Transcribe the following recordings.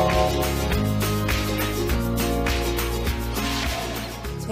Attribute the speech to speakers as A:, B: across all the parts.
A: Thank you.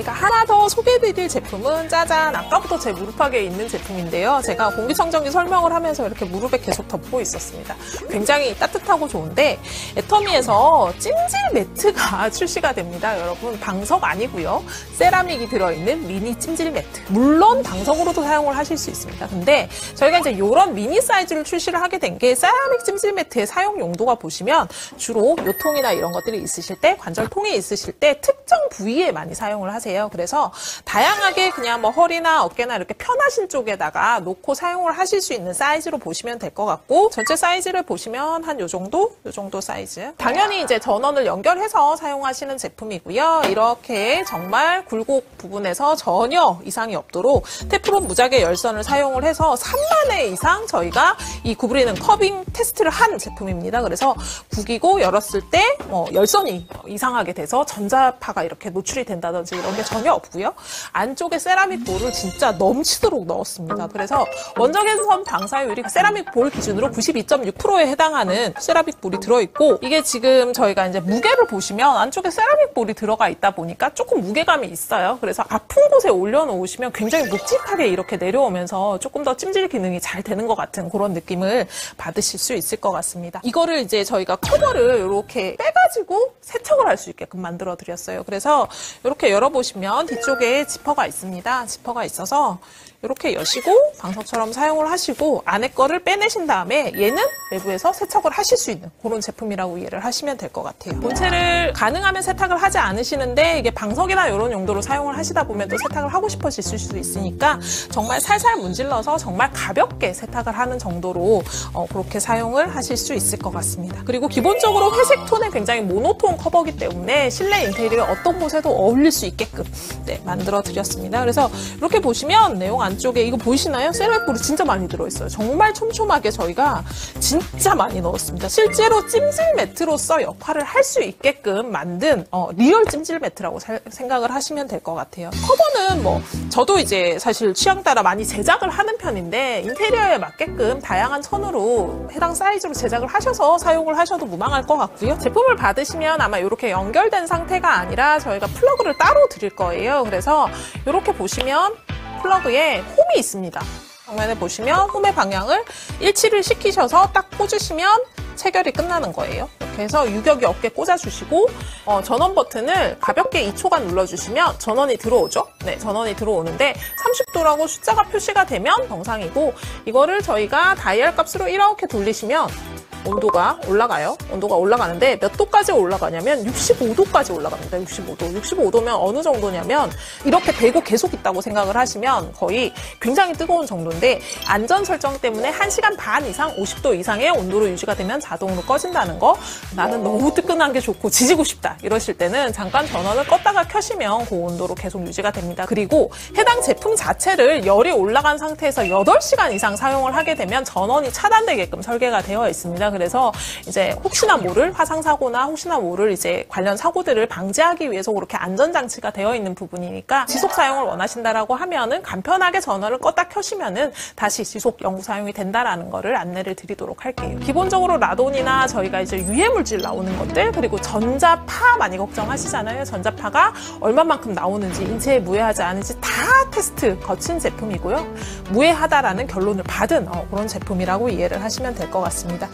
A: 제가 하나 더 소개해드릴 제품은 짜잔 아까부터 제 무릎팍에 있는 제품인데요. 제가 공기청정기 설명을 하면서 이렇게 무릎에 계속 덮고 있었습니다. 굉장히 따뜻하고 좋은데 애터미에서 찜질 매트가 출시가 됩니다. 여러분 방석 아니고요. 세라믹이 들어있는 미니 찜질 매트. 물론 방석으로도 사용을 하실 수 있습니다. 근데 저희가 이제 이런 미니 사이즈를 출시를 하게 된 게 세라믹 찜질 매트의 사용 용도가 보시면 주로 요통이나 이런 것들이 있으실 때 관절 통이 있으실 때 특정 부위에 많이 사용을 하세요. 그래서 다양하게 그냥 뭐 허리나 어깨나 이렇게 편하신 쪽에다가 놓고 사용을 하실 수 있는 사이즈로 보시면 될 것 같고 전체 사이즈를 보시면 한 요 정도, 요 정도 사이즈. 당연히 이제 전원을 연결해서 사용하시는 제품이고요. 이렇게 정말 굴곡 부분에서 전혀 이상이 없도록 테프론 무작위 열선을 사용을 해서 3만 회 이상 저희가 이 구부리는 curving 테스트를 한 제품입니다. 그래서 구기고 열었을 때 뭐 열선이 이상하게 돼서 전자파가 이렇게 노출이 된다든지 이런 게 전혀 없고요. 안쪽에 세라믹 볼을 진짜 넘치도록 넣었습니다. 그래서 원적외선 방사율이 세라믹 볼 기준으로 92.6%에 해당하는 세라믹 볼이 들어있고 이게 지금 저희가 이제 무게를 보시면 안쪽에 세라믹 볼이 들어가 있다 보니까 조금 무게감이 있어요. 그래서 아픈 곳에 올려놓으시면 굉장히 묵직하게 이렇게 내려오면서 조금 더 찜질 기능이 잘 되는 것 같은 그런 느낌을 받으실 수 있을 것 같습니다. 이거를 이제 저희가 커버를 이렇게 빼 가지고 세척을 할 수 있게끔 만들어 드렸어요. 그래서 이렇게 열어보시면 뒤쪽에 지퍼가 있습니다. 지퍼가 있어서 이렇게 여시고 방석처럼 사용을 하시고 안에 거를 빼내신 다음에 얘는 외부에서 세척을 하실 수 있는 그런 제품이라고 이해를 하시면 될 것 같아요. 본체를 가능하면 세탁을 하지 않으시는데 이게 방석이나 이런 용도로 사용을 하시다 보면 또 세탁을 하고 싶어질 수도 있으니까 정말 살살 문질러서 정말 가볍게 세탁을 하는 정도로 어, 그렇게 사용을 하실 수 있을 것 같습니다. 그리고 기본적으로 회색 톤의 굉장히 모노톤 커버기 때문에 실내 인테리어 어떤 곳에도 어울릴 수 있게끔 네, 만들어 드렸습니다. 그래서 이렇게 보시면 내용 안쪽에 이거 보이시나요? 세라믹볼이 진짜 많이 들어있어요. 정말 촘촘하게 저희가 진짜 많이 넣었습니다. 실제로 찜질 매트로서 역할을 할 수 있게끔 만든 어, real 찜질 매트라고 사- 생각을 하시면 될 것 같아요. 커버는 뭐 저도 이제 사실 취향 따라 많이 제작을 하는 편인데 인테리어에 맞게끔 다양한 선으로 해당 사이즈로 제작을 하셔서 사용을 하셔도 무방할 것 같고요. 제품을 받으시면 아마 이렇게 연결된 상태가 아니라 저희가 플러그를 따로 드릴 거예요. 그래서 이렇게 보시면 플러그에 홈이 있습니다. 정면에 보시면 홈의 방향을 일치를 시키셔서 딱 꽂으시면 체결이 끝나는 거예요. 이렇게 해서 유격이 없게 꽂아주시고 어, 전원 버튼을 가볍게 2초간 눌러주시면 전원이 들어오죠. 네, 전원이 들어오는데 30도라고 숫자가 표시가 되면 정상이고 이거를 저희가 다이얼 값으로 이렇게 돌리시면 온도가 올라가요. 온도가 올라가는데 몇 도까지 올라가냐면 65도까지 올라갑니다. 65도. 65도면 어느 정도냐면 이렇게 되고 계속 있다고 생각을 하시면 거의 굉장히 뜨거운 정도인데 안전 설정 때문에 1시간 반 이상 50도 이상의 온도로 유지가 되면 자동으로 꺼진다는 거. 나는 너무 뜨끈한 게 좋고 지지고 싶다. 이러실 때는 잠깐 전원을 껐다가 켜시면 그 온도로 계속 유지가 됩니다. 그리고 해당 제품 자체를 열이 올라간 상태에서 8시간 이상 사용을 하게 되면 전원이 차단되게끔 설계가 되어 있습니다. 그래서 이제 혹시나 모를 화상 사고나 혹시나 모를 이제 관련 사고들을 방지하기 위해서 그렇게 안전 장치가 되어 있는 부분이니까 지속 사용을 원하신다라고 하면은 간편하게 전원을 껐다 켜시면은 다시 지속 영구 사용이 된다라는 거를 안내를 드리도록 할게요. 기본적으로 라돈이나 저희가 이제 유해 물질 나오는 것들 그리고 전자파 많이 걱정하시잖아요. 전자파가 얼마만큼 나오는지 인체에 무해하지 않은지 다 테스트 거친 제품이고요. 무해하다라는 결론을 받은 어, 그런 제품이라고 이해를 하시면 될 것 같습니다.